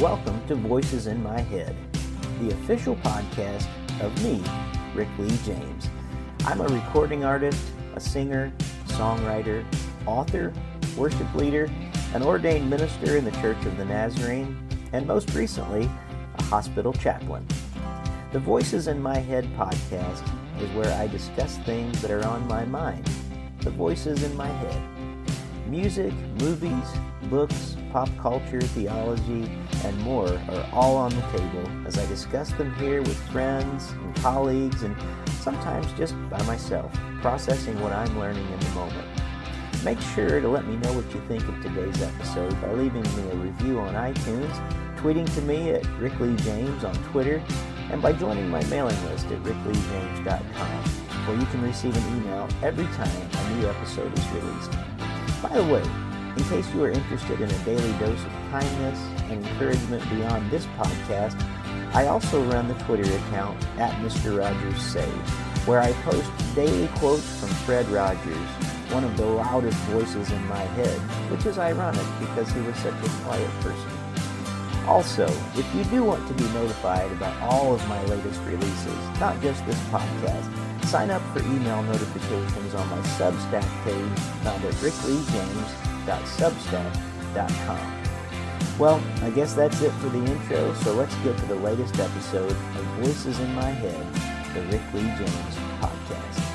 Welcome to Voices in My Head, the official podcast of me, Rick Lee James. I'm a recording artist, a singer, songwriter, author, worship leader, an ordained minister in the Church of the Nazarene, and most recently, a hospital chaplain. The Voices in My Head podcast is where I discuss things that are on my mind, the voices in my head. Music, movies, books, pop culture, theology, and more are all on the table as I discuss them here with friends and colleagues and sometimes just by myself, processing what I'm learning in the moment. Make sure to let me know what you think of today's episode by leaving me a review on iTunes, tweeting to me at Rick Lee James on Twitter, and by joining my mailing list at rickleejames.com, where you can receive an email every time a new episode is released. By the way, in case you are interested in a daily dose of kindness and encouragement beyond this podcast, I also run the Twitter account at Mr. Rogers Save, where I post daily quotes from Fred Rogers, one of the loudest voices in my head, which is ironic because he was such a quiet person. Also, if you do want to be notified about all of my latest releases, not just this podcast, sign up for email notifications on my Substack page found at rickleejames.substack.com. Well, I guess that's it for the intro, so let's get to the latest episode of Voices in My Head, the Rick Lee James podcast.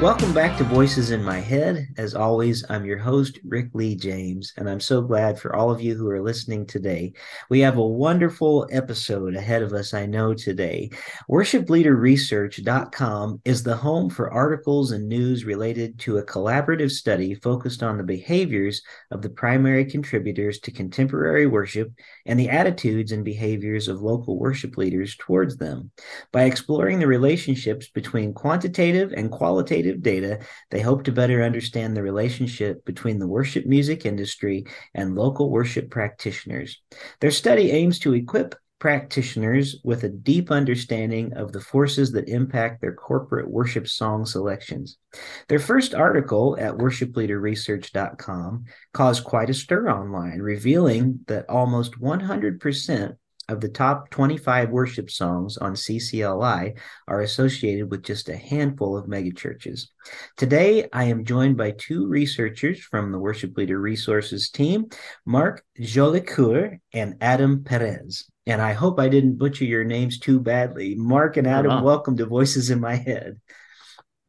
Welcome back to Voices in My Head. As always, I'm your host, Rick Lee James, and I'm so glad for all of you who are listening today. We have a wonderful episode ahead of us, I know, today. WorshipLeaderResearch.com is the home for articles and news related to a collaborative study focused on the behaviors of the primary contributors to contemporary worship and the attitudes and behaviors of local worship leaders towards them. By exploring the relationships between quantitative and qualitative data, they hope to better understand the relationship between the worship music industry and local worship practitioners. Their study aims to equip practitioners with a deep understanding of the forces that impact their corporate worship song selections. Their first article at worshipleaderresearch.com caused quite a stir online, revealing that almost 100% of the top 25 worship songs on CCLI are associated with just a handful of megachurches. Today, I am joined by two researchers from the Worship Leader Resources team, Marc Jolicoeur and Adam Perez. And I hope I didn't butcher your names too badly. Marc and Adam, uh-huh. welcome to Voices in My Head.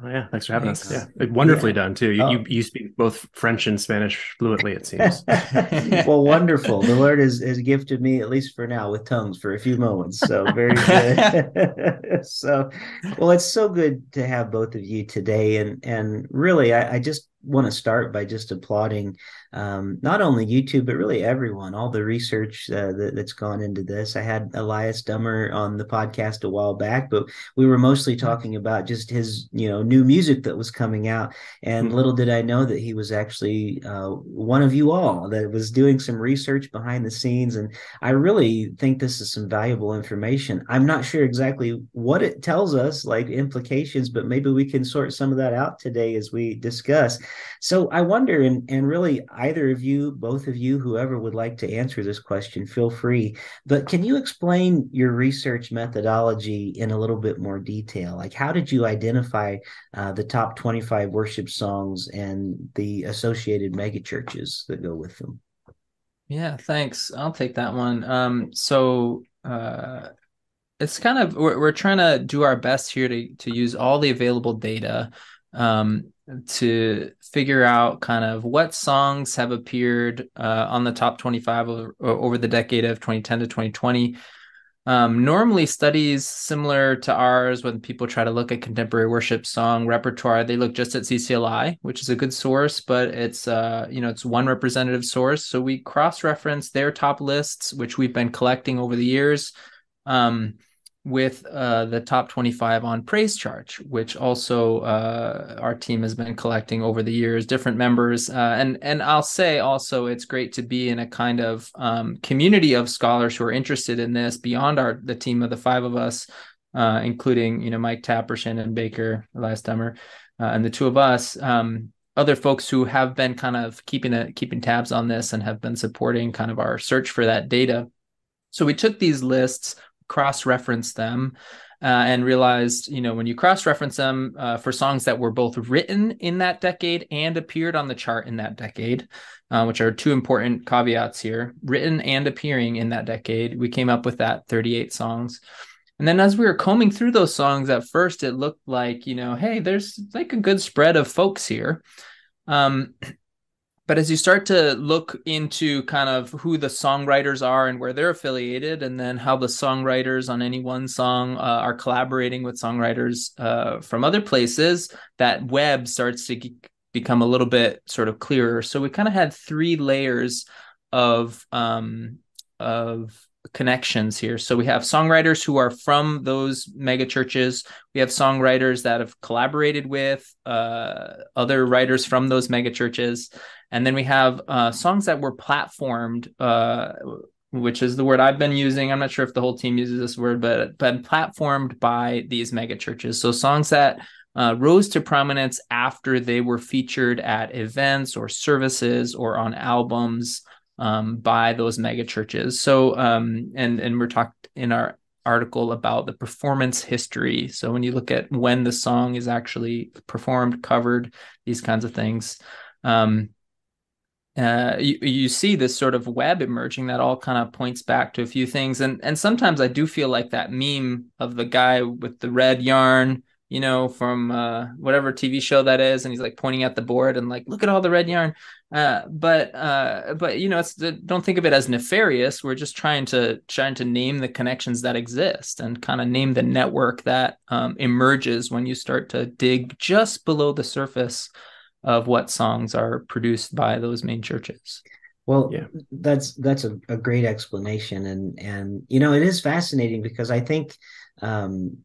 Oh, yeah, thanks for having thanks. us. Yeah, wonderfully yeah. done too. You, oh. you, you speak both French and Spanish fluently. It seems. well, wonderful. The Lord has, has gifted me, at least for now, with tongues for a few moments. So very good. so, well, it's so good to have both of you today, and and really, I, I just want to start by just applauding um, not only YouTube, but really everyone, all the research uh, that, has gone into this. I had Elias Dummer on the podcast a while back, but we were mostly talking about just his, you know, new music that was coming out. And mm-hmm. little did I know that he was actually uh, one of you all that was doing some research behind the scenes. And I really think this is some valuable information. I'm not sure exactly what it tells us, like implications, but maybe we can sort some of that out today as we discuss. So I wonder, and, and really, either of you, both of you, whoever would like to answer this question, feel free. But can you explain your research methodology in a little bit more detail? Like, how did you identify uh, the top 25 worship songs and the associated megachurches that go with them? Yeah, thanks. I'll take that one. Um, so, uh, it's kind of we're, we're trying to do our best here to to use all the available data um, to figure out kind of what songs have appeared uh, on the top 25 over, over, the decade of 2010 to 2020. Um, normally, studies similar to ours, when people try to look at contemporary worship song repertoire, they look just at CCLI, which is a good source, but it's uh, you know it's one representative source. So we cross-reference their top lists, which we've been collecting over the years. Um, with uh, the top 25 on Praise Charts, which also uh, our team has been collecting over the years, different members. Uh, and, and I'll say also, it's great to be in a kind of um, community of scholars who are interested in this beyond our the team of the five of us. uh, including you know Mike Tapper, Shannon Baker, Elias Dummer, uh, and the two of us. Um, other folks who have been kind of keeping a, keeping tabs on this and have been supporting kind of our search for that data. So we took these lists, cross-referenced them, uh, and realized, you know, when you cross-reference them uh, for songs that were both written in that decade and appeared on the chart in that decade, uh, which are two important caveats here, written and appearing in that decade, we came up with that 38 songs. And then as we were combing through those songs at first, it looked like, you know, hey, there's like a good spread of folks here. Um, but as you start to look into kind of who the songwriters are and where they're affiliated, and then how the songwriters on any one song uh, are collaborating with songwriters uh, from other places, that web starts to become a little bit sort of clearer. So we kind of had three layers of um, of connections here. So we have songwriters who are from those mega churches. We have songwriters that have collaborated with uh, other writers from those mega churches. And then we have uh, songs that were platformed, uh, which is the word I've been using. I'm not sure if the whole team uses this word, but but platformed by these mega churches. So songs that uh, rose to prominence after they were featured at events or services or on albums um, by those mega churches. So, um, and and we're talked in our article about the performance history. So when you look at when the song is actually performed, covered, these kinds of things, um, uh, you, you see this sort of web emerging that all kind of points back to a few things. And and sometimes I do feel like that meme of the guy with the red yarn you know, from uh, whatever TV show that is, and he's like pointing at the board and like, look at all the red yarn. Uh, but uh, but you know, it's don't think of it as nefarious. We're just trying to trying to name the connections that exist and kind of name the network that um, emerges when you start to dig just below the surface of what songs are produced by those main churches. Well, yeah. that's that's a, a great explanation, and and you know, it is fascinating because I think um,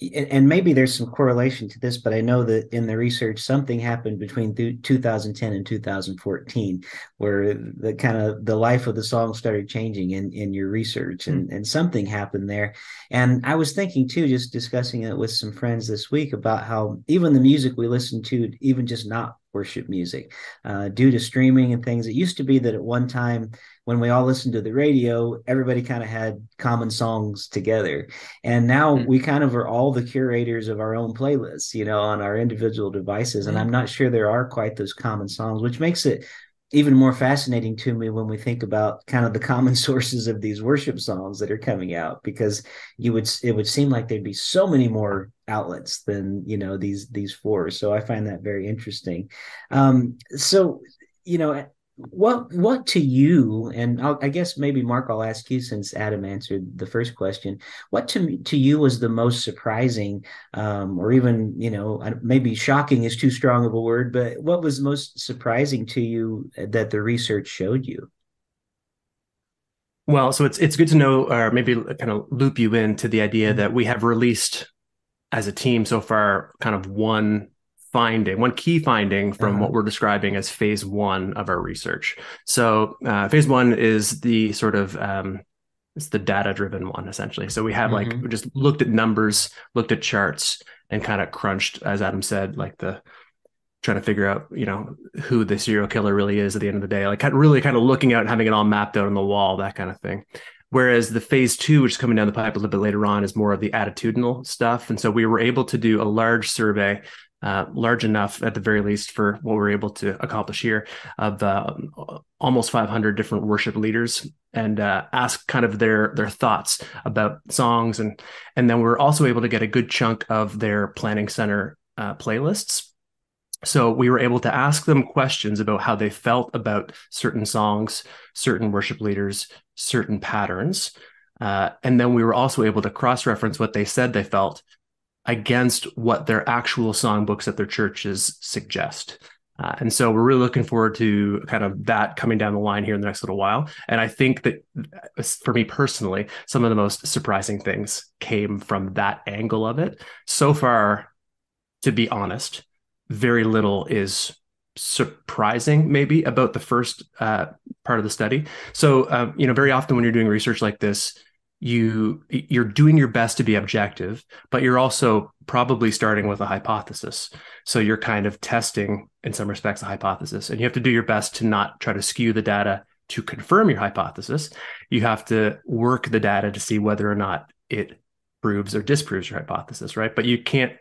and maybe there's some correlation to this, but I know that in the research, something happened between 2010 and 2014, where the kind of the life of the song started changing in, in your research, and, mm. and something happened there. And I was thinking too, just discussing it with some friends this week about how even the music we listen to, even just not worship music, uh, due to streaming and things, it used to be that at one time when we all listened to the radio, everybody kind of had common songs together. And now mm-hmm. we kind of are all the curators of our own playlists, you know, on our individual devices. And mm-hmm. I'm not sure there are quite those common songs, which makes it even more fascinating to me when we think about kind of the common sources of these worship songs that are coming out because you would it would seem like there'd be so many more outlets than you know these these four so i find that very interesting um so you know what what to you and I'll, i guess maybe Marc i'll ask you since adam answered the first question what to to you was the most surprising um, or even you know maybe shocking is too strong of a word but what was most surprising to you that the research showed you well so it's it's good to know or maybe kind of loop you into the idea mm-hmm. that we have released as a team so far kind of one finding, one key finding from uh-huh. what we're describing as phase one of our research. So, uh, phase one is the sort of um, it's the data driven one essentially. So we have mm-hmm. like we just looked at numbers, looked at charts, and kind of crunched, as Adam said, like the trying to figure out you know who the serial killer really is at the end of the day like really kind of looking out and having it all mapped out on the wall that kind of thing whereas the phase two which is coming down the pipe a little bit later on is more of the attitudinal stuff and so we were able to do a large survey uh, large enough at the very least for what we're able to accomplish here of uh, almost 500 different worship leaders and uh, ask kind of their their thoughts about songs. And and then we're also able to get a good chunk of their planning center uh, playlists. So we were able to ask them questions about how they felt about certain songs certain worship leaders certain patterns. Uh, and then we were also able to cross reference what they said they felt against what their actual songbooks at their churches suggest. Uh, and so we're really looking forward to kind of that coming down the line here in the next little while. And I think that uh, for me personally, some of the most surprising things came from that angle of it. So far, to be honest, very little is surprising maybe about the first uh, part of the study. So, um, you know, very often when you're doing research like this, you you're doing your best to be objective but you're also probably starting with a hypothesis. So you're kind of testing in some respects a hypothesis and you have to do your best to not try to skew the data to confirm your hypothesis. You have to work the data to see whether or not it proves or disproves your hypothesis right? But you can't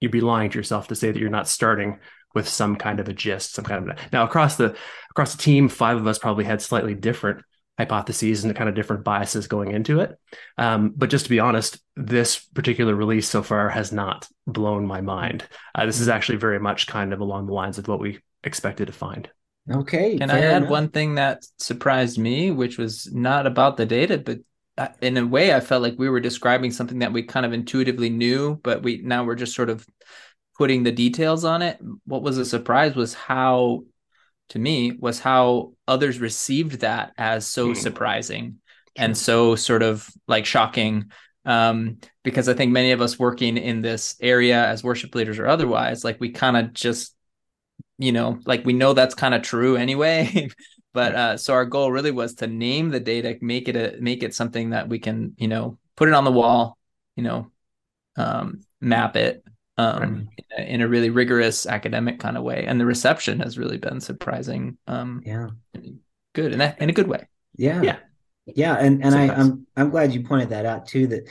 you'd be lying to yourself to say that you're not starting with some kind of a gist some kind of now across the across the team five of us probably had slightly different hypotheses and the kind of different biases going into it. Um, but just to be honest, this particular release so far has not blown my mind. Uh, this is actually very much kind of along the lines of what we expected to find. Okay. And I had enough. one thing that surprised me, which was not about the data, but uh, in a way, I felt like we were describing something that we kind of intuitively knew, but we now we're just sort of putting the details on it. What was a surprise was how to me was how others received that as so mm. surprising and so sort of like shocking. Um, because i think many of us working in this area as worship leaders or otherwise like we kind of just you know like we know that's kind of true anyway. But uh, so our goal really was to name the data make it a make it something that we can you know put it on the wall you know um, map it um, right. in, a, in, a, really rigorous academic kind of way. And the reception has really been surprising. Um, yeah, good in that in a good way. Yeah, yeah, yeah. And and I, I'm I'm glad you pointed that out too. That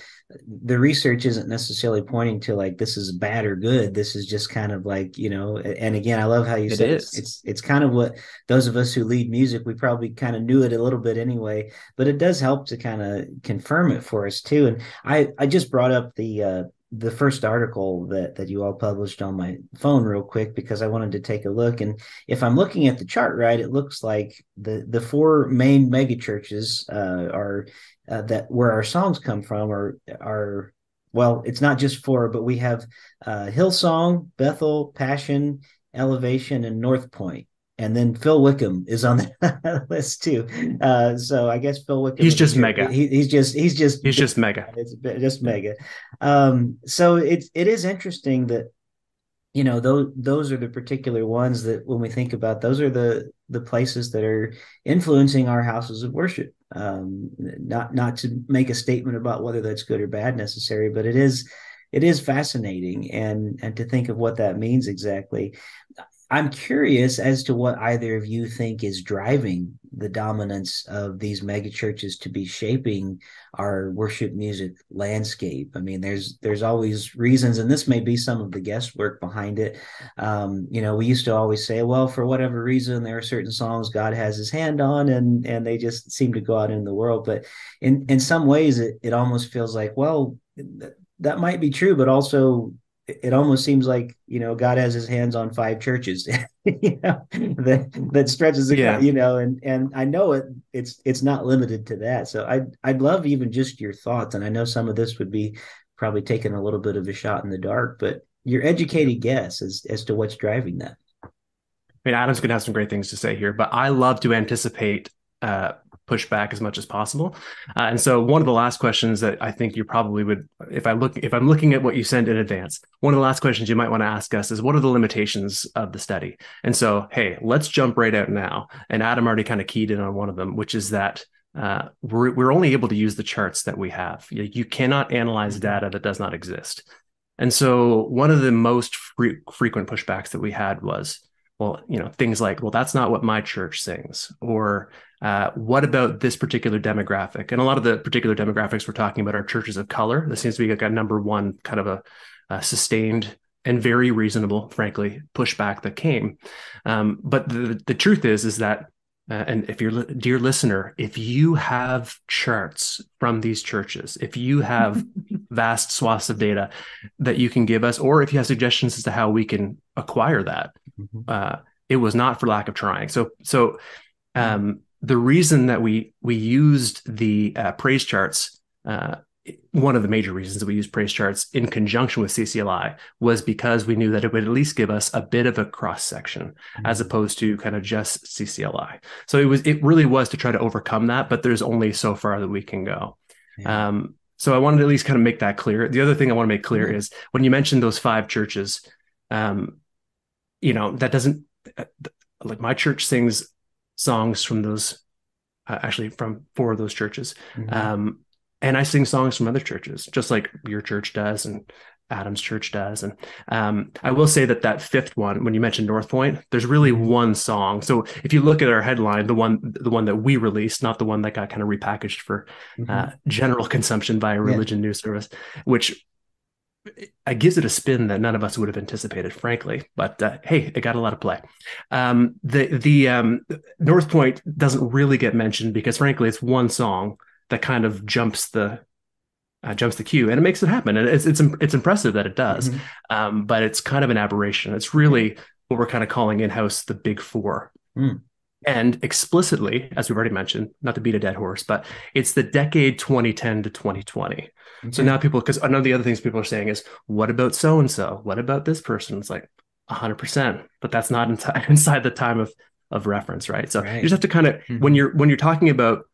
the research isn't necessarily pointing to like this is bad or good. This is just kind of like you know. And again, I love how you it said it's, it's it's kind of what those of us who lead music we probably kind of knew it a little bit anyway. But it does help to kind of confirm it for us too. And I I just brought up the uh, the first article that that you all published on my phone real quick because I wanted to take a look. And if I'm looking at the chart right, it looks like the the four main mega churches uh, are uh, that where our songs come from are are well, it's not just four, but we have uh, Hillsong, Bethel, Passion, Elevation, and North Point and then Phil Wickham is on the list too. Uh, so I guess Phil Wickham. He's just mega. He, he's just he's just he's just mega. It's just mega. Um, so it's it is interesting that you know those those are the particular ones that when we think about those are the the places that are influencing our houses of worship. Um, not not to make a statement about whether that's good or bad necessary, but it is it is fascinating and and to think of what that means exactly I'm curious as to what either of you think is driving the dominance of these megachurches to be shaping our worship music landscape. I mean, there's there's always reasons, and this may be some of the guesswork behind it. Um, you know, we used to always say, well, for whatever reason, there are certain songs God has His hand on, and and they just seem to go out in the world. But in in some ways, it it almost feels like, well, that might be true, but also it almost seems like you know God has His hands on five churches, you know, that that stretches, yeah. you know, and and I know it it's it's not limited to that. So I I'd, I'd love even just your thoughts, and I know some of this would be probably taking a little bit of a shot in the dark, but your educated guess as as to what's driving that. I mean, Adam's going to have some great things to say here, but I love to anticipate uh, push back as much as possible. Uh, and so one of the last questions that I think you probably would, if I look, if I'm looking at what you send in advance, one of the last questions you might want to ask us is what are the limitations of the study? And so, hey, let's jump right out now. And Adam already kind of keyed in on one of them, which is that uh, we're, we're only able to use the charts that we have. You, you cannot analyze mm-hmm. data that does not exist. And so one of the most fre- frequent pushbacks that we had was, well, you know, things like, well, that's not what my church sings, or uh, what about this particular demographic? And a lot of the particular demographics we're talking about are churches of color. This seems to be like a number one kind of a, a sustained and very reasonable, frankly, pushback that came. Um, but the the truth is, is that, uh, and if you're dear listener, if you have charts from these churches, if you have vast swaths of data that you can give us, or if you have suggestions as to how we can acquire that, mm-hmm. uh, it was not for lack of trying. So, so um, the reason that we we used the uh, praise charts, uh, one of the major reasons that we used praise charts in conjunction with CCLI was because we knew that it would at least give us a bit of a cross section mm-hmm. as opposed to kind of just CCLI. So it was it really was to try to overcome that, but there's only so far that we can go. Yeah. Um, so I wanted to at least kind of make that clear. The other thing I want to make clear mm-hmm. is when you mentioned those five churches, um, you know that doesn't uh, like my church sings songs from those uh, actually from four of those churches mm-hmm. um, and I sing songs from other churches, just like your church does, and Adam's church does. And um, I will say that that fifth one, when you mentioned North Point, there's really mm-hmm. one song. So if you look at our headline, the one the one that we released, not the one that got kind of repackaged for mm-hmm. uh, general consumption by a religion yeah. news service, which it gives it a spin that none of us would have anticipated, frankly. But uh, hey, it got a lot of play. Um, the the um, North Point doesn't really get mentioned because, frankly, it's one song that kind of jumps the uh, jumps the queue and it makes it happen and it's it's it's impressive that it does mm-hmm. um, but it's kind of an aberration it's really what we're kind of calling in house the big four mm. and explicitly as we've already mentioned not to beat a dead horse but it's the decade 2010 to 2020 okay. so now people because one of the other things people are saying is what about so and so what about this person it's like 100% but that's not inside, inside the time of of reference right so right. you just have to kind of mm-hmm. when you're when you're talking about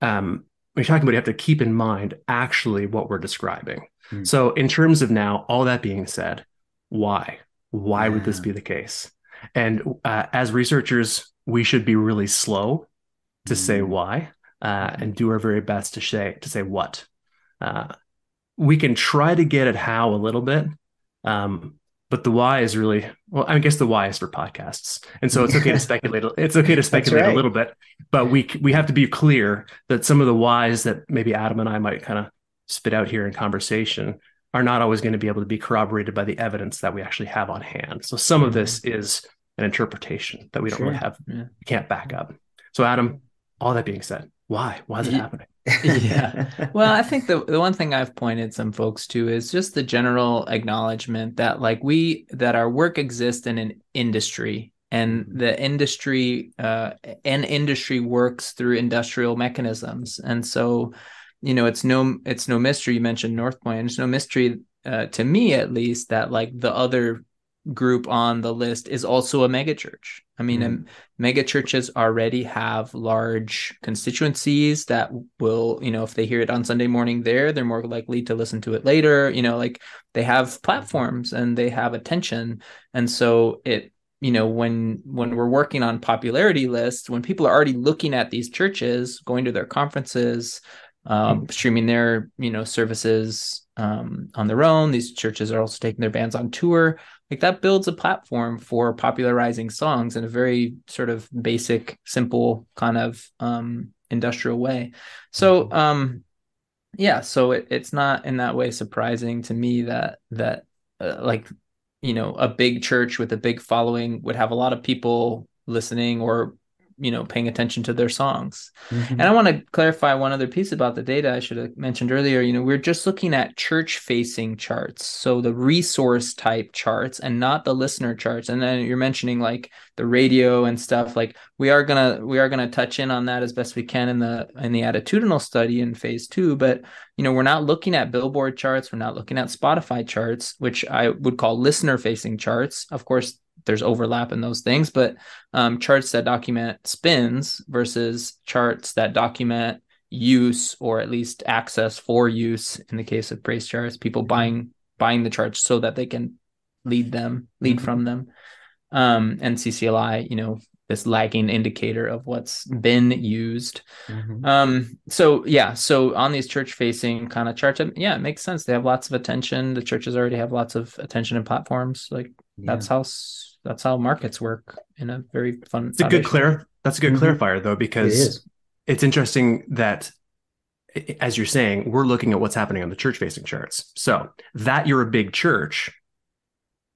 um when you're talking about, you have to keep in mind actually what we're describing. Mm. So, in terms of now, all that being said, why? Why yeah. would this be the case? And uh, as researchers, we should be really slow to mm. say why uh, and do our very best to say to say what. Uh, we can try to get at how a little bit, um, but the why is really well i guess the why is for podcasts and so it's okay to speculate it's okay to speculate right. a little bit but we we have to be clear that some of the whys that maybe adam and i might kind of spit out here in conversation are not always going to be able to be corroborated by the evidence that we actually have on hand so some mm-hmm. of this mm-hmm. is an interpretation that we don't sure. really have yeah. we can't back up so adam all that being said why why is it happening yeah. Well, I think the the one thing I've pointed some folks to is just the general acknowledgement that like we that our work exists in an industry and the industry uh an industry works through industrial mechanisms. And so, you know, it's no it's no mystery you mentioned North Point. It's no mystery uh, to me at least that like the other group on the list is also a megachurch. I mean, mm. mega churches already have large constituencies that will, you know, if they hear it on Sunday morning there, they're more likely to listen to it later. You know, like they have platforms and they have attention. And so it, you know, when when we're working on popularity lists, when people are already looking at these churches, going to their conferences, um, mm. streaming their, you know, services um, on their own, these churches are also taking their bands on tour. Like that builds a platform for popularizing songs in a very sort of basic simple kind of um, industrial way. So mm-hmm. um yeah so it, it's not in that way surprising to me that that uh, like you know a big church with a big following would have a lot of people listening or you know paying attention to their songs. Mm-hmm. and i want to clarify one other piece about the data i should have mentioned earlier. You know we're just looking at church facing charts so the resource type charts and not the listener charts. And then you're mentioning like the radio and stuff like we are gonna we are gonna touch in on that as best we can in the in the attitudinal study in phase two. But you know we're not looking at billboard charts we're not looking at spotify charts which i would call listener facing charts. Of course there's overlap in those things, but um, charts that document spins versus charts that document use or at least access for use in the case of praise charts, people mm-hmm. buying buying the charts so that they can lead them, lead mm-hmm. from them. Um, and CCLI, you know, this lagging indicator of what's been used. Mm-hmm. Um, so yeah, so on these church facing kind of charts, yeah, it makes sense. They have lots of attention. The churches already have lots of attention and platforms. Like yeah. that's how that's how markets work in a very fun. It's a good clar. That's a good mm-hmm. clarifier though, because it it's interesting that as you're saying, we're looking at what's happening on the church facing charts. So that you're a big church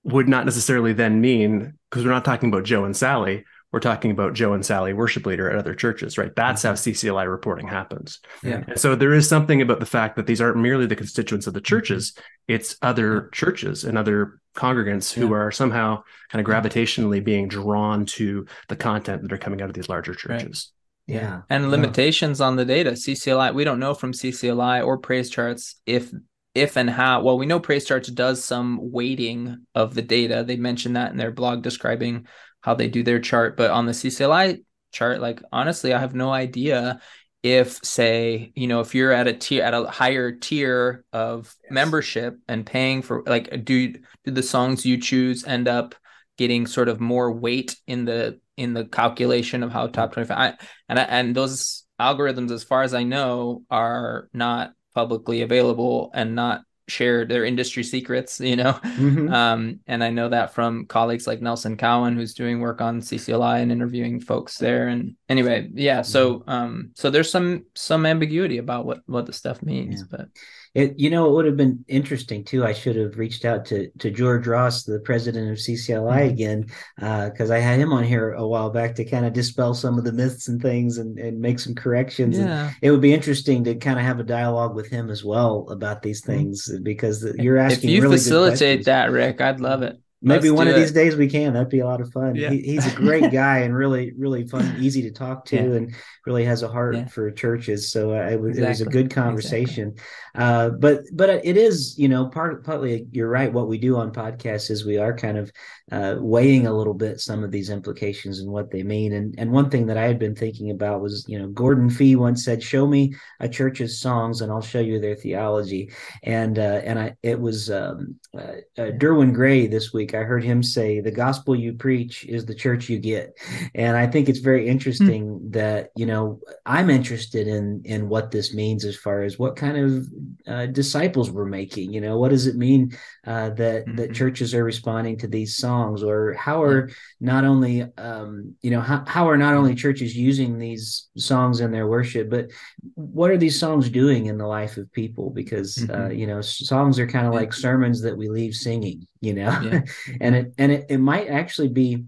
would not necessarily then mean because we're not talking about Joe and Sally. We're talking about Joe and Sally worship leader at other churches, right? That's mm-hmm. how CCLI reporting happens. Yeah. And so there is something about the fact that these aren't merely the constituents of the churches, mm-hmm. it's other churches and other congregants who yeah. are somehow kind of gravitationally being drawn to the content that are coming out of these larger churches. Right. Yeah. And limitations yeah. on the data. CCLI, we don't know from CCLI or praise charts if if and how well we know praise charts does some weighting of the data. They mentioned that in their blog describing how they do their chart, but on the CCLI chart, like honestly, I have no idea if say you know if you're at a tier at a higher tier of yes. membership and paying for like do do the songs you choose end up getting sort of more weight in the in the calculation of how top 25 I, and I, and those algorithms, as far as I know, are not publicly available and not shared their industry secrets you know mm-hmm. um, and i know that from colleagues like nelson cowan who's doing work on ccli and interviewing folks there and anyway yeah so mm-hmm. um so there's some some ambiguity about what what the stuff means yeah. but it, you know, it would have been interesting too. I should have reached out to to George Ross, the president of CCLI, mm-hmm. again, because uh, I had him on here a while back to kind of dispel some of the myths and things and, and make some corrections. Yeah. And it would be interesting to kind of have a dialogue with him as well about these mm-hmm. things because you're asking. If you really facilitate that, Rick, I'd love it. Maybe Let's one of it. these days we can. That'd be a lot of fun. Yeah. He, he's a great guy and really, really fun, easy to talk to, yeah. and really has a heart yeah. for churches. So uh, it, was, exactly. it was a good conversation. Exactly. Uh, but but it is, you know, part partly you're right. What we do on podcasts is we are kind of uh, weighing a little bit some of these implications and what they mean. And and one thing that I had been thinking about was, you know, Gordon Fee once said, "Show me a church's songs, and I'll show you their theology." And uh, and I it was um, uh, uh, Derwin Gray this week. I heard him say, "The gospel you preach is the church you get," and I think it's very interesting mm-hmm. that you know I'm interested in in what this means as far as what kind of uh, disciples we're making. You know, what does it mean that mm-hmm. that churches are responding to these songs? or how are not only um, you know how, how are not only churches using these songs in their worship but what are these songs doing in the life of people because uh, mm-hmm. uh, you know songs are kind of like sermons that we leave singing you know yeah. and it and it, it might actually be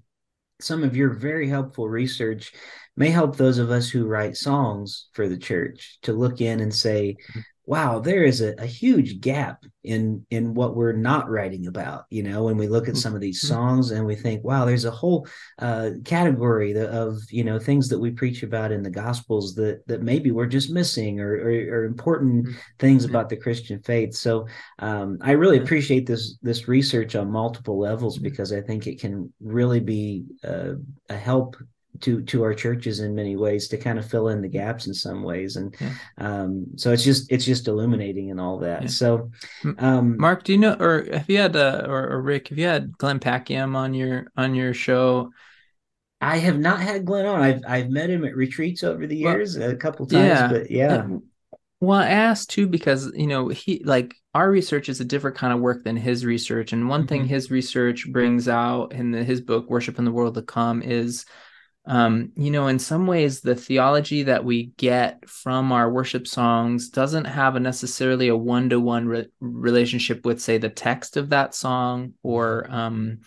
some of your very helpful research may help those of us who write songs for the church to look in and say wow, there is a, a, huge gap in in what we're not writing about. You know, when we look at some of these mm-hmm. songs and we think, wow, there's a whole uh, category of you know things that we preach about in the Gospels that that maybe we're just missing or or, or important mm-hmm. things about the Christian faith. So um, I really appreciate this this research on multiple levels mm-hmm. because I think it can really be uh, a help to to our churches in many ways to kind of fill in the gaps in some ways and yeah. um, so it's just it's just illuminating and all that yeah. so um, Marc do you know or have you had uh, or, or, rick have you had glenn packiam on your on your show i have not had glenn on i've i've met him at retreats over the years well, a couple times yeah. but yeah uh, well i asked too because you know he like our research is a different kind of work than his research and one mm-hmm. thing his research brings out in the, his book worship in the world to come is um, you know, in some ways, the theology that we get from our worship songs doesn't have a necessarily a one to one relationship with, say, the text of that song, or um,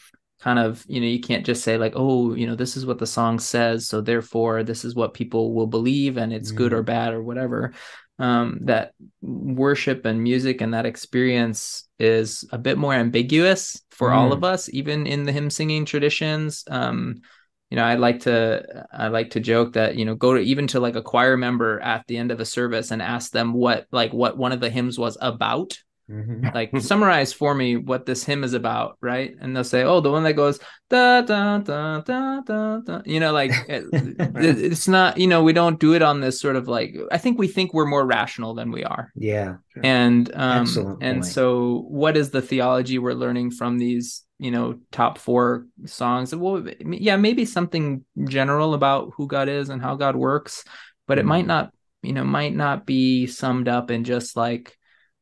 kind of, you know, you can't just say, like, oh, you know, this is what the song says. So therefore, this is what people will believe, and it's mm. good or mm. bad or whatever. Um, that worship and music and that experience is a bit more ambiguous for mm. all of us, even in the hymn singing traditions. Um, you know, I like to I like to joke that you know go to even to like a choir member at the end of a service and ask them what like what one of the hymns was about. Mm-hmm. Like summarize for me what this hymn is about, right? And they'll say, "Oh, the one that goes da da da da da da." You know, like it, it's not. You know, we don't do it on this sort of like. I think we think we're more rational than we are. Yeah. And um, Excellent and point. so, what is the theology we're learning from these you know top four songs well yeah maybe something general about who god is and how god works but it might mm-hmm. not you know might not be summed up in just like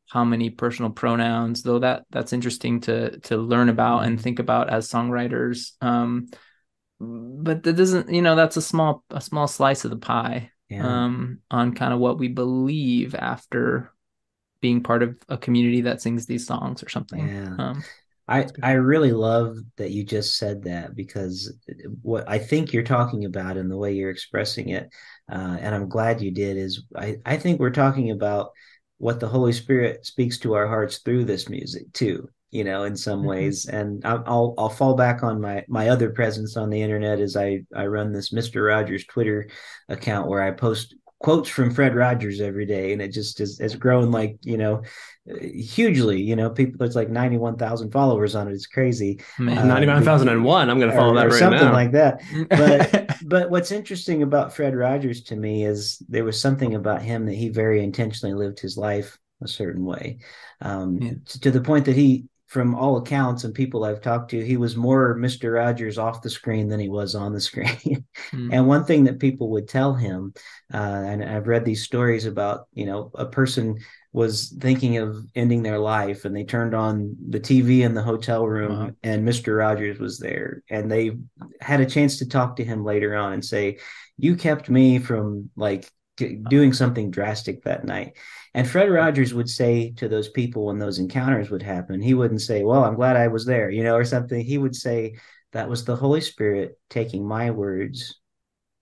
how many personal pronouns though that that's interesting to to learn about and think about as songwriters um but that doesn't you know that's a small a small slice of the pie yeah. um on kind of what we believe after being part of a community that sings these songs or something yeah. um I, I really love that you just said that because what I think you're talking about and the way you're expressing it, uh, and I'm glad you did, is I, I think we're talking about what the Holy Spirit speaks to our hearts through this music too, you know, in some mm-hmm. ways. And I'll I'll fall back on my my other presence on the internet as I I run this Mister Rogers Twitter account where I post quotes from Fred Rogers every day, and it just is has grown like you know hugely. You know, people there's like ninety one thousand followers on it. It's crazy. Uh, ninety nine thousand and one. I'm going to follow or, that right something now. like that. But but what's interesting about Fred Rogers to me is there was something about him that he very intentionally lived his life a certain way, um, yeah. to, to the point that he from all accounts and people I've talked to, he was more Mr. Rogers off the screen than he was on the screen. mm. And one thing that people would tell him, uh, and I've read these stories about, you know, a person was thinking of ending their life and they turned on the TV in the hotel room wow. and Mr. Rogers was there and they had a chance to talk to him later on and say you kept me from like doing something drastic that night and Fred Rogers would say to those people when those encounters would happen he wouldn't say well I'm glad I was there you know or something he would say that was the Holy Spirit taking my words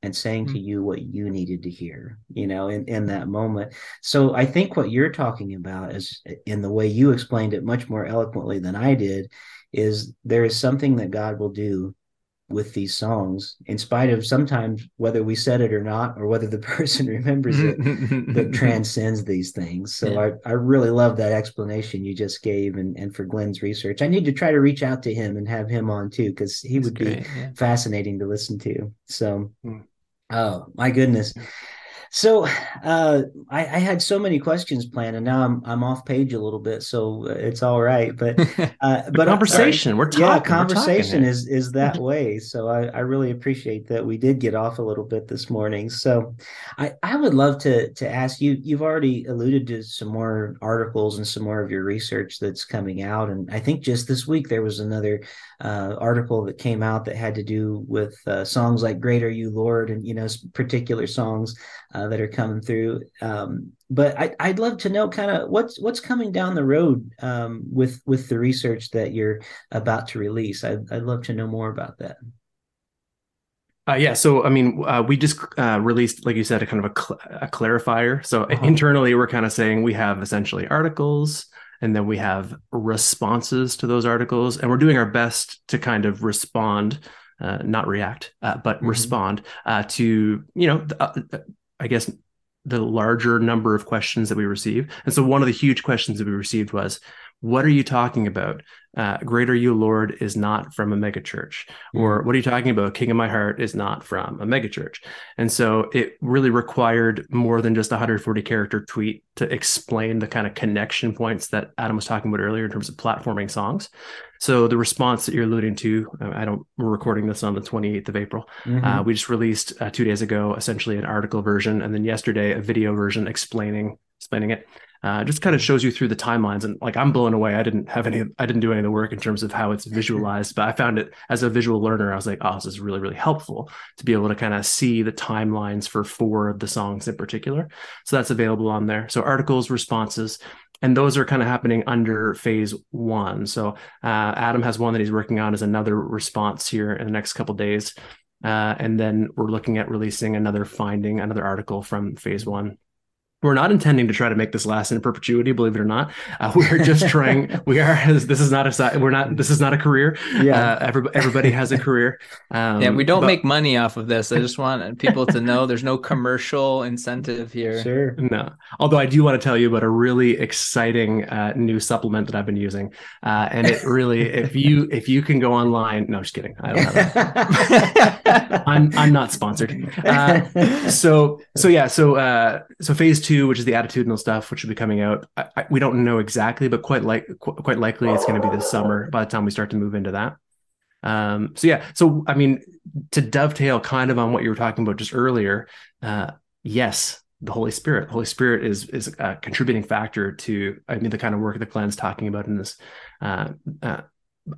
and saying mm-hmm. to you what you needed to hear, you know, in, in that moment. So I think what you're talking about is in the way you explained it much more eloquently than I did, is there is something that God will do with these songs, in spite of sometimes whether we said it or not, or whether the person remembers it, that transcends these things. So yeah. I, I really love that explanation you just gave and, and for Glenn's research. I need to try to reach out to him and have him on too, because he That's would great. be yeah. fascinating to listen to. So mm. Oh my goodness. So uh, I, I, had so many questions planned, and now I'm I'm off page a little bit, so it's all right. But uh, but conversation, uh, we're talking. Yeah, conversation talking is is that way. So I, I really appreciate that we did get off a little bit this morning. So I I would love to to ask you. You've already alluded to some more articles and some more of your research that's coming out, and I think just this week there was another uh, article that came out that had to do with uh, songs like "Great Are You, Lord," and you know particular songs uh, that are coming through. Um, but I, would love to know kind of what's what's coming down the road um, with with the research that you're about to release. I'd, I'd love to know more about that. Uh, yeah, so I mean, uh, we just uh, released, like you said, a kind of a, cl- a clarifier. So uh-huh. internally, we're kind of saying we have essentially articles, and then we have responses to those articles, and we're doing our best to kind of respond, uh, not react, uh, but mm-hmm. respond to you know I guess the larger number of questions that we receive. And so one of the huge questions that we received was, what are you talking about? Uh, Great Are You Lord is not from a megachurch. Mm-hmm. Or what are you talking about? King of My Heart is not from a megachurch. And so it really required more than just a 140 character tweet to explain the kind of connection points that Adam was talking about earlier in terms of platforming songs. So the response that you're alluding to, uh, I don't. We're recording this on the 28th of April. Mm-hmm. Uh, we just released uh, two days ago, essentially an article version, and then yesterday a video version explaining explaining it. Uh, just kind of shows you through the timelines, and like I'm blown away. I didn't have any. I didn't do any of the work in terms of how it's visualized, but I found it as a visual learner. I was like, oh, this is really really helpful to be able to kind of see the timelines for four of the songs in particular. So that's available on there. So articles, responses, and those are kind of happening under phase one. So uh, Adam has one that he's working on as another response here in the next couple days, uh, and then we're looking at releasing another finding, another article from phase one we're not intending to try to make this last in perpetuity believe it or not. Uh, we're just trying we are this is not a we're not this is not a career. Yeah. Uh, every, everybody has a career. Um, yeah we don't but, make money off of this. I just want people to know there's no commercial incentive here. Sure. No. Although i do want to tell you about a really exciting uh, new supplement that i've been using. Uh, and it really if you if you can go online no just kidding. I don't have i'm i'm not sponsored. Uh, so so yeah so uh so phase two, which is the attitudinal stuff, which will be coming out. I, I, we don't know exactly, but quite like qu- quite likely it's going to be this summer by the time we start to move into that. Um, so yeah, so I mean, to dovetail kind of on what you were talking about just earlier, uh, yes, the Holy Spirit. The Holy Spirit is is a contributing factor to I mean the kind of work that Glenn's talking about in this. Uh, uh,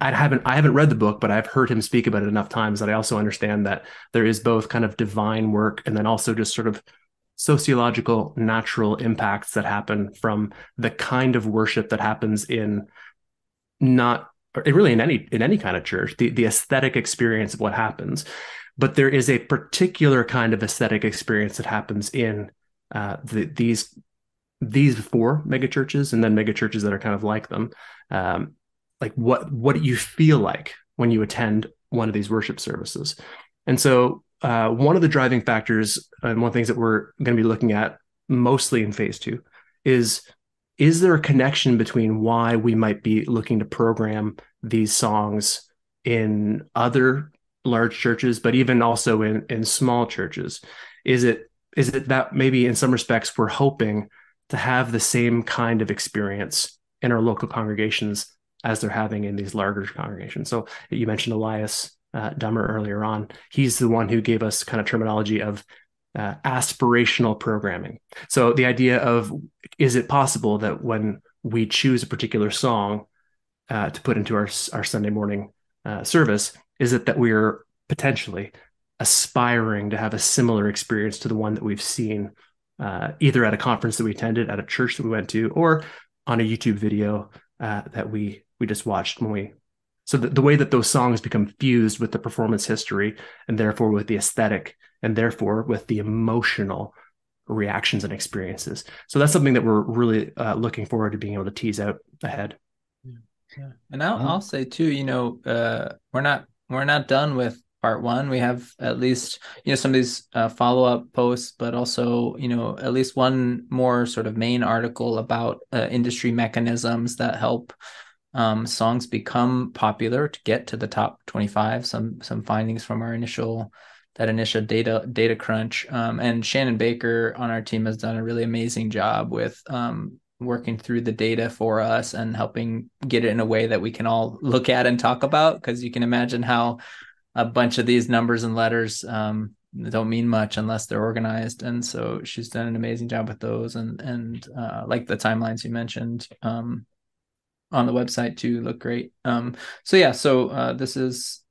I haven't I haven't read the book, but I've heard him speak about it enough times that I also understand that there is both kind of divine work and then also just sort of sociological natural impacts that happen from the kind of worship that happens in not really in any in any kind of church the, the aesthetic experience of what happens. But there is a particular kind of aesthetic experience that happens in uh, the, these these four megachurches and then megachurches that are kind of like them. Um, like what what do you feel like when you attend one of these worship services? And so uh, one of the driving factors and one of the things that we're going to be looking at mostly in phase two is is there a connection between why we might be looking to program these songs in other large churches but even also in in small churches is it is it that maybe in some respects we're hoping to have the same kind of experience in our local congregations as they're having in these larger congregations. So you mentioned Elias uh, Dummer earlier on. He's the one who gave us kind of terminology of uh, aspirational programming. So the idea of is it possible that when we choose a particular song uh, to put into our our Sunday morning uh, service, is it that we're potentially aspiring to have a similar experience to the one that we've seen uh, either at a conference that we attended, at a church that we went to, or on a YouTube video uh, that we we just watched when we. So the, the way that those songs become fused with the performance history, and therefore with the aesthetic, and therefore with the emotional reactions and experiences. So that's something that we're really uh, looking forward to being able to tease out ahead. Yeah. And I'll, I'll say too, you know, uh, we're not we're not done with part one. We have at least you know some of these uh, follow up posts, but also you know at least one more sort of main article about uh, industry mechanisms that help um, songs become popular to get to the top twenty five. Some some findings from our initial that initial data data crunch. Um, and Shannon Baker on our team has done a really amazing job with um, working through the data for us and helping get it in a way that we can all look at and talk about because you can imagine how a bunch of these numbers and letters um, don't mean much unless they're organized and so she's done an amazing job with those and and uh, like the timelines you mentioned um, on the website to look great. Um, so yeah so uh, this is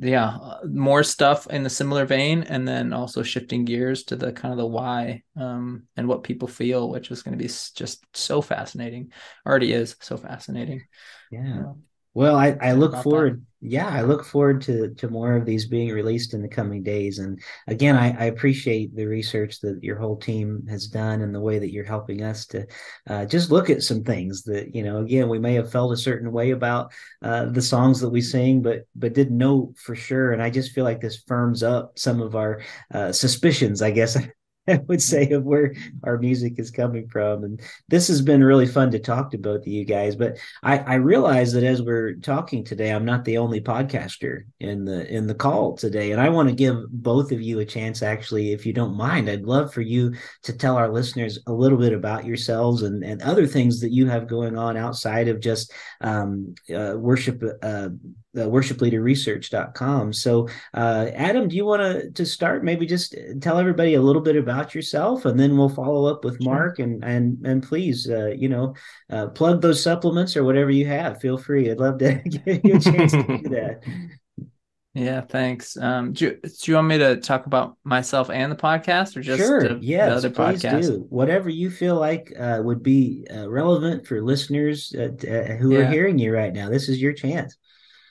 yeah more stuff in the similar vein and then also shifting gears to the kind of the why um, and what people feel which is going to be just so fascinating. Already is so fascinating. Yeah. Well i, I look forward that yeah, I look forward to to more of these being released in the coming days. And again, I, I appreciate the research that your whole team has done and the way that you're helping us to uh, just look at some things that you know. Again, we may have felt a certain way about uh, the songs that we sing, but but didn't know for sure. And I just feel like this firms up some of our uh, suspicions. I guess I would say of where our music is coming from. And this has been really fun to talk to both of you guys. But I, I realize that as we're talking today, I'm not the only podcaster in the in the call today. And I want to give both of you a chance, actually, if you don't mind. I'd love for you to tell our listeners a little bit about yourselves and, and other things that you have going on outside of just um, uh, worship uh, uh, worshipleaderresearch.com. So, uh, Adam, do you want to to start? Maybe just tell everybody a little bit about yourself, and then we'll follow up with Marc. And and and please, uh, you know, uh, plug those supplements or whatever you have. Feel free. I'd love to give you a chance to do that. Yeah, thanks. Um, do, you, do you want me to talk about myself and the podcast, or just sure? The, yes, the other please podcast? do. Whatever you feel like uh, would be uh, relevant for listeners uh, who yeah. are hearing you right now. This is your chance.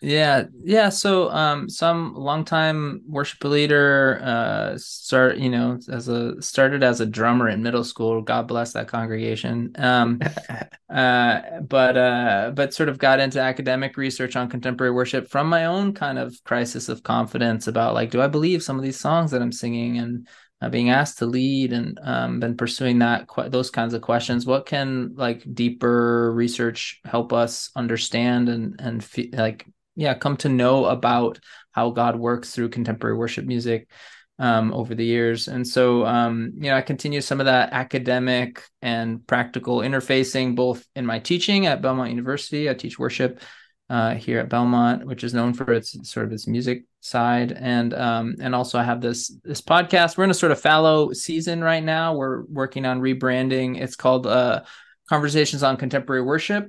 Yeah, yeah. So, um, some longtime worship leader, uh, start you know as a started as a drummer in middle school. God bless that congregation. Um, uh, but uh, but sort of got into academic research on contemporary worship from my own kind of crisis of confidence about like, do I believe some of these songs that I'm singing and uh, being asked to lead and um, been pursuing that those kinds of questions what can like deeper research help us understand and and fe- like yeah come to know about how god works through contemporary worship music um, over the years. And so um, you know i continue some of that academic and practical interfacing both in my teaching at belmont university. I teach worship uh, here at belmont which is known for its sort of its music side. And um, and also i have this this podcast. We're in a sort of fallow season right now. We're working on rebranding. It's called uh, conversations on contemporary worship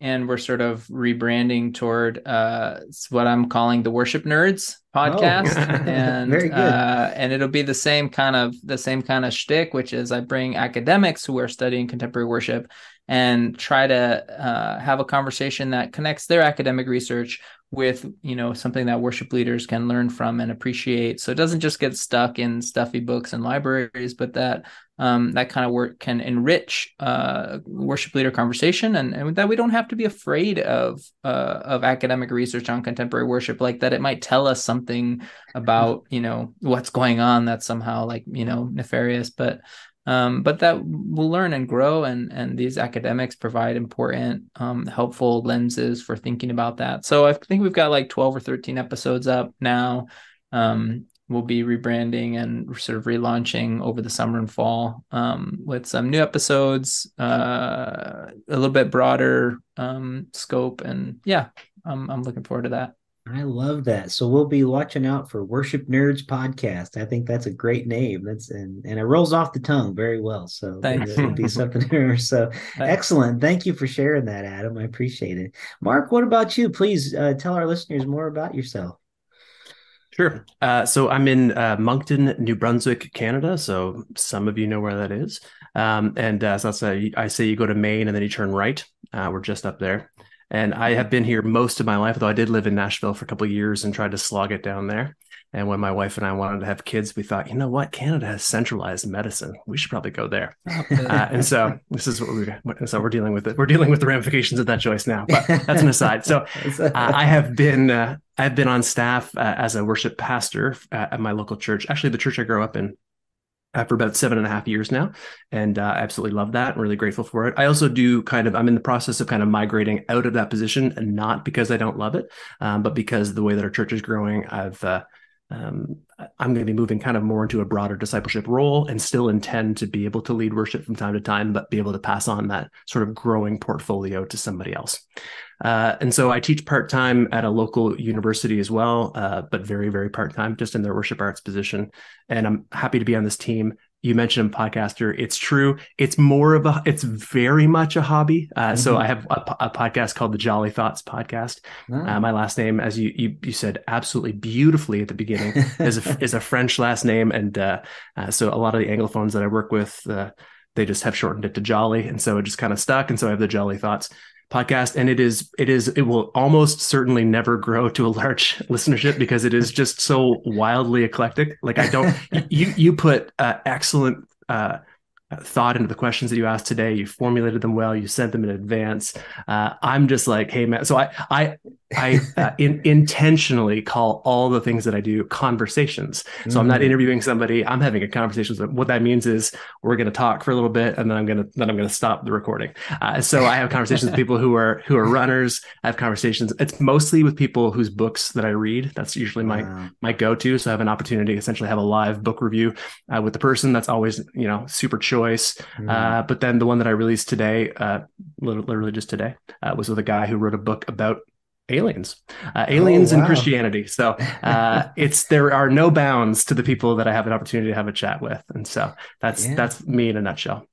and we're sort of rebranding toward uh, what I'm calling the Worship Nerds podcast, oh. and uh, and it'll be the same kind of the same kind of shtick, which is I bring academics who are studying contemporary worship and try to uh, have a conversation that connects their academic research with you know something that worship leaders can learn from and appreciate. So it doesn't just get stuck in stuffy books and libraries but that um, that kind of work can enrich uh, worship leader conversation and, and that we don't have to be afraid of uh, of academic research on contemporary worship. Like that it might tell us something about you know what's going on that's somehow like you know nefarious. But um, but that will learn and grow and and these academics provide important um, helpful lenses for thinking about that. So i think we've got like 12 or 13 episodes up now. Um, we'll be rebranding and sort of relaunching over the summer and fall um, with some new episodes, uh, a little bit broader um, scope, and yeah, I'm I'm looking forward to that. I love that. So we'll be watching out for Worship Nerds podcast. I think that's a great name. That's and and it rolls off the tongue very well. So would be something there. So Thanks. excellent. Thank you for sharing that, Adam. I appreciate it. Marc, what about you? Please uh, tell our listeners more about yourself. Sure. Uh, so I'm in uh, Moncton, New Brunswick, Canada. So some of you know where that is. Um, and uh, so I say you go to Maine and then you turn right. Uh, we're just up there. And I have been here most of my life, though I did live in Nashville for a couple of years and tried to slog it down there. And when my wife and I wanted to have kids, we thought, you know what? Canada has centralized medicine. We should probably go there. Uh, and so this is what we so we're dealing with it. We're dealing with the ramifications of that choice now. But that's an aside. So uh, I have been uh, I've been on staff uh, as a worship pastor uh, at my local church. Actually, the church I grew up in uh, for about seven and a half years now, and uh, I absolutely love that. I'm really grateful for it. I also do kind of I'm in the process of kind of migrating out of that position, and not because I don't love it, um, but because the way that our church is growing, I've uh, um, I'm going to be moving kind of more into a broader discipleship role and still intend to be able to lead worship from time to time, but be able to pass on that sort of growing portfolio to somebody else. Uh, and so I teach part time at a local university as well, uh, but very, very part time, just in their worship arts position. And I'm happy to be on this team. You mentioned a podcaster. It's true. It's more of a. It's very much a hobby. Uh, mm-hmm. So I have a, a, podcast called the Jolly Thoughts Podcast. Oh. my last name, as you, you you said, absolutely beautifully at the beginning, is a is a French last name, and uh, uh, so a lot of the Anglophones that I work with they just have shortened it to Jolly, and so it just kind of stuck. And so I have the Jolly Thoughts podcast and it is it is it will almost certainly never grow to a large listenership because it is just so wildly eclectic like i don't you you put uh, excellent uh, thought into the questions that you asked today. You formulated them well. You sent them in advance. Uh, I'm just like, hey man. So I I I uh, in, intentionally call all the things that I do conversations. So mm. I'm not mm. interviewing somebody. I'm having a conversation. So what that means is we're going to talk for a little bit, and then I'm going to then I'm going to stop the recording. Uh, so I have conversations with people who are who are runners. I have conversations. It's mostly with people whose books that I read. That's usually my wow. my go to. So I have an opportunity to essentially have a live book review uh, with the person. That's always you know super choice. Mm. Uh, but then the one that I released today, uh, literally just today, uh, was with a guy who wrote a book about aliens, uh, aliens oh, wow. and Christianity. So uh, it's there are no bounds to the people that I have an opportunity to have a chat with, and so that's yeah. that's me in a nutshell.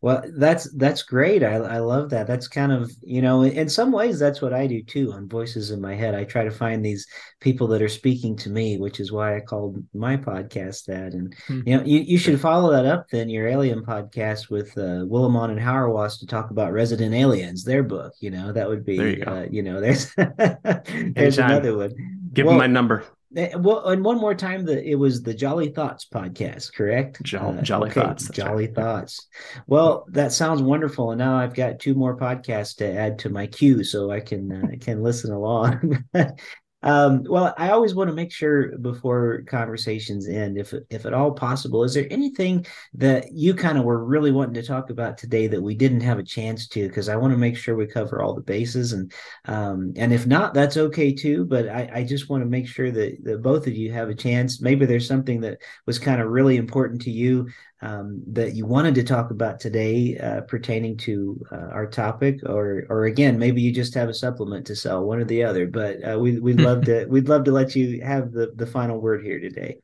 Well, that's that's great. I I love that. That's kind of you know, in some ways, that's what I do too. On Voices in My Head, I try to find these people that are speaking to me, which is why I called my podcast that. And hmm. you know, you, you should follow that up then your alien podcast with uh, Willimon and Hauerwas to talk about Resident Aliens, their book. You know, that would be you, uh, you know, there's there's another one. Give well, my number. Eh, well, and one more time, the it was the Jolly Thoughts podcast, correct? Jolly, uh, Jolly okay. Thoughts. Jolly right. Thoughts. Well, that sounds wonderful, and now I've got two more podcasts to add to my queue, so I can uh, can listen along. Um, well, I always want to make sure before conversations end, if if at all possible, is there anything that you kind of were really wanting to talk about today that we didn't have a chance to? Because I want to make sure we cover all the bases, and um, and if not, that's okay too. But I, I just want to make sure that, that both of you have a chance. Maybe there's something that was kind of really important to you um, that you wanted to talk about today uh, pertaining to uh, our topic, or or again, maybe you just have a supplement to sell, one or the other. But uh, we we'd love to we'd love to let you have the the final word here today.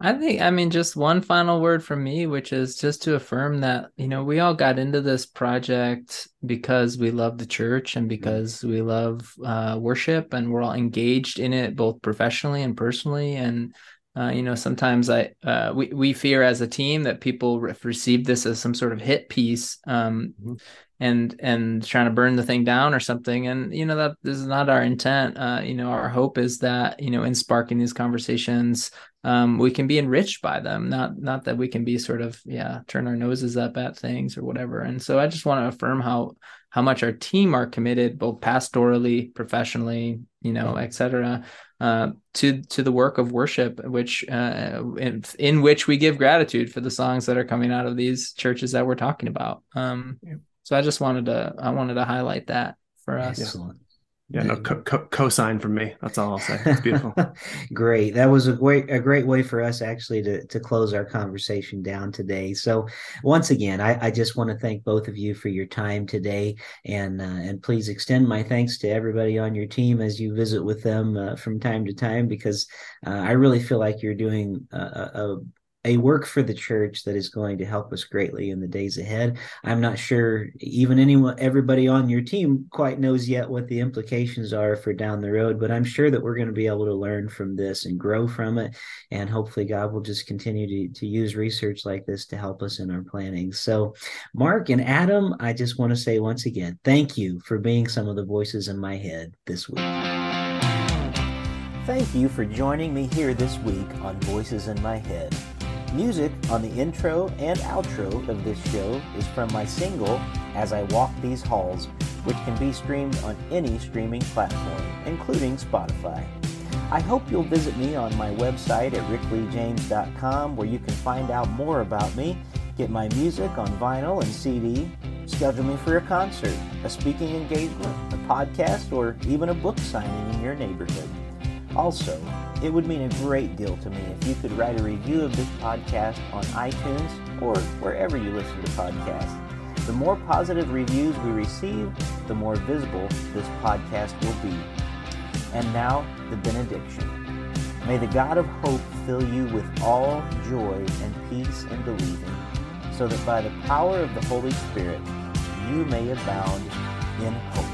I think, I mean, just one final word from me, which is just to affirm that, you know, we all got into this project because we love the church and mm-hmm. because we love uh, worship and we're all engaged in it both professionally and personally. And uh, you know, sometimes I uh, we we fear as a team that people re- receive this as some sort of hit piece, um, mm-hmm. and and trying to burn the thing down or something. And you know that this is not our intent. Uh, you know, our hope is that you know in sparking these conversations, um, we can be enriched by them. Not not that we can be sort of yeah turn our noses up at things or whatever. And so I just want to affirm how how much our team are committed, both pastorally, professionally, you know, et cetera, uh, to to the work of worship, which uh, in, in, which we give gratitude for the songs that are coming out of these churches that we're talking about. Um, so I just wanted to I wanted to highlight that for us. Excellent. Yeah, no co- co- cosign from me. That's all I'll say. It's beautiful. great. That was a great a great way for us actually to to close our conversation down today. So once again, I, I just want to thank both of you for your time today, and uh, and please extend my thanks to everybody on your team as you visit with them uh, from time to time because uh, I really feel like you're doing a, a a work for the church that is going to help us greatly in the days ahead. I'm not sure even anyone, everybody on your team quite knows yet what the implications are for down the road, but I'm sure that we're going to be able to learn from this and grow from it. And hopefully, God will just continue to, to use research like this to help us in our planning. So, Marc and Adam, I just want to say once again, thank you for being some of the voices in my head this week. Thank you for joining me here this week on Voices in My Head. Music on the intro and outro of this show is from my single, As I Walk These Halls, which can be streamed on any streaming platform, including Spotify. I hope you'll visit me on my website at rickleejames.com where you can find out more about me, get my music on vinyl and CD, schedule me for a concert, a speaking engagement, a podcast, or even a book signing in your neighborhood. Also, it would mean a great deal to me if you could write a review of this podcast on iTunes or wherever you listen to podcasts. The more positive reviews we receive, the more visible this podcast will be. And now, the benediction. May the God of hope fill you with all joy and peace in believing, so that by the power of the Holy Spirit you may abound in hope.